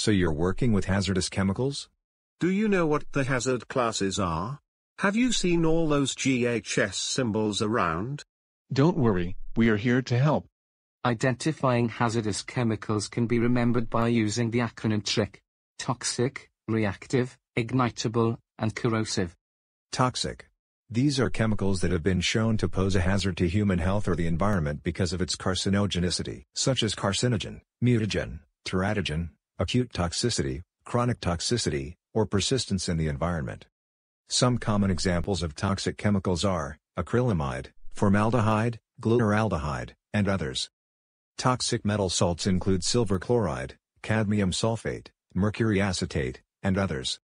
So you're working with hazardous chemicals? Do you know what the hazard classes are? Have you seen all those GHS symbols around? Don't worry, we are here to help. Identifying hazardous chemicals can be remembered by using the acronym TRIC. Toxic, reactive, ignitable, and corrosive. Toxic. These are chemicals that have been shown to pose a hazard to human health or the environment because of its carcinogenicity, such as carcinogen, mutagen, teratogen, acute toxicity, chronic toxicity, or persistence in the environment. Some common examples of toxic chemicals are acrylamide, formaldehyde, glutaraldehyde, and others. Toxic metal salts include silver chloride, cadmium sulfate, mercury acetate, and others.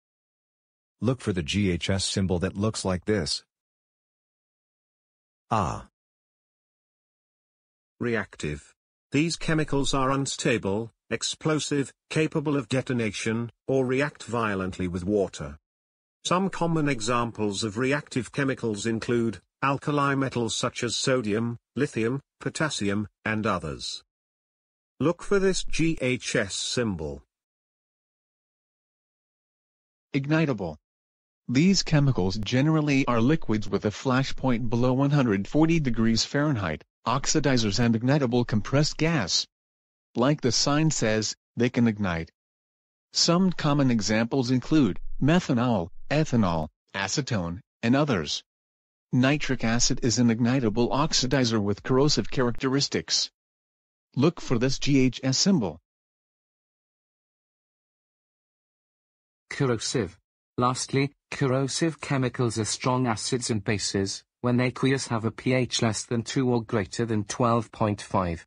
Look for the GHS symbol that looks like this. Ah. Reactive. These chemicals are unstable, explosive, capable of detonation, or react violently with water. Some common examples of reactive chemicals include alkali metals such as sodium, lithium, potassium, and others. Look for this GHS symbol. Ignitable. These chemicals generally are liquids with a flash point below 140 degrees Fahrenheit, oxidizers and ignitable compressed gas. Like the sign says, they can ignite. Some common examples include methanol, ethanol, acetone, and others. Nitric acid is an ignitable oxidizer with corrosive characteristics. Look for this GHS symbol. Corrosive. Lastly, corrosive chemicals are strong acids and bases, when aqueous have a pH less than 2 or greater than 12.5.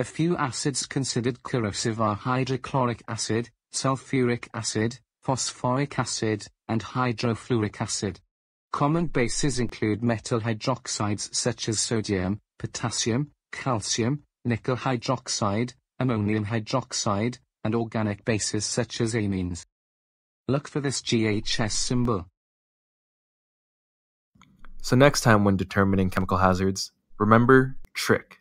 A few acids considered corrosive are hydrochloric acid, sulfuric acid, phosphoric acid, and hydrofluoric acid. Common bases include metal hydroxides such as sodium, potassium, calcium, nickel hydroxide, ammonium hydroxide, and organic bases such as amines. Look for this GHS symbol. So next time when determining chemical hazards, remember TRIC.